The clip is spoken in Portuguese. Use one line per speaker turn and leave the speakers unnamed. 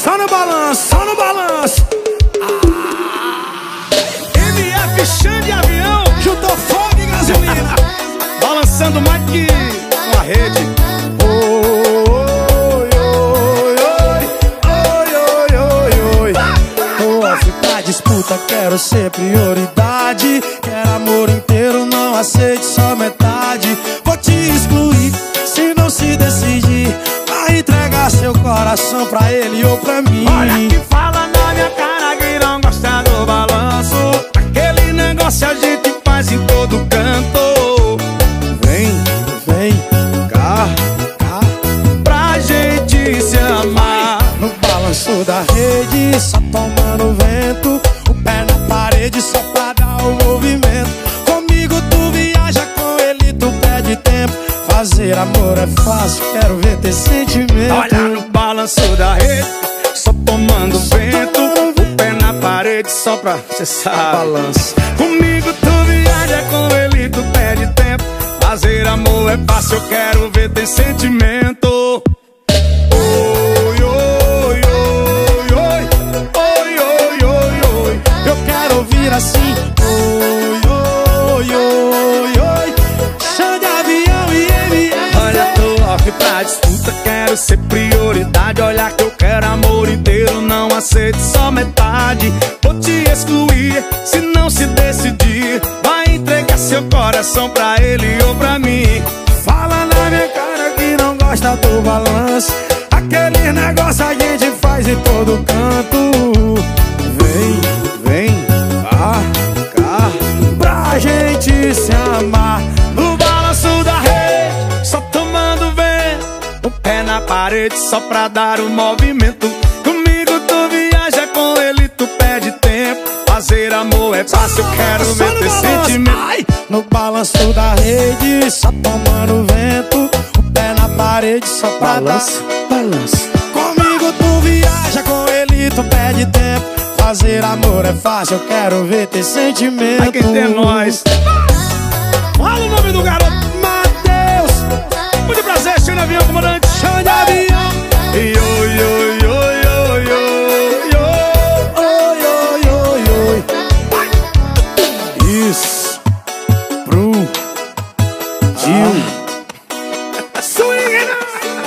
Só no balanço, só no balanço. Ah. MF chão de avião, juntou fogo e gasolina. Balançando mais que uma rede. Oi, oi, oi, oi, oi, oi, oi. Off pra disputa, quero ser prioridade. Quero amor inteiro, não aceite só metade. Coração pra ele ou pra mim.
Olha que fala na minha cara que não gosta do balanço. Aquele negócio a gente faz em todo canto.
Vem, vem, cá, cá.
Pra gente se amar.
No balanço da rede, só tomando vento. O pé na parede só pra dar o movimento. Comigo tu viaja, com ele tu perde tempo. Fazer amor é fácil, quero ver ter sentimento.
Olha no balanço da rede, só tomando vento. O pé na parede só pra sabe.
Balanço.
Comigo tu viaja, com ele tu perde tempo. Fazer amor é fácil, eu quero ver ter sentimento. Oi, oi, oi, oi, oi, oi, oi, oi.
Eu quero ouvir assim. Oi, oi, oi, oi. Chão de avião e MF.
Olha, tô off pra disputa, quero ser coração pra ele ou pra mim.
Fala na minha cara que não gosta do balanço. Aquele negócio a gente faz em todo canto. Vem, vem, cá, cá. Pra gente se amar.
No balanço da rede, só tomando vento. O pé na parede só pra dar o movimento. Fazer amor é fácil, eu quero ver
no
ter
balanço.
sentimento.
No balanço da rede, só tomando vento. O pé na parede só pra
Balanço,
dar.
balanço.
Comigo tu viaja, com ele tu perde tempo. Fazer amor é fácil, eu quero ver ter sentimento.
Ai, quem tem nós.
Fala o nome do garoto. is ah. Brew. Swing it!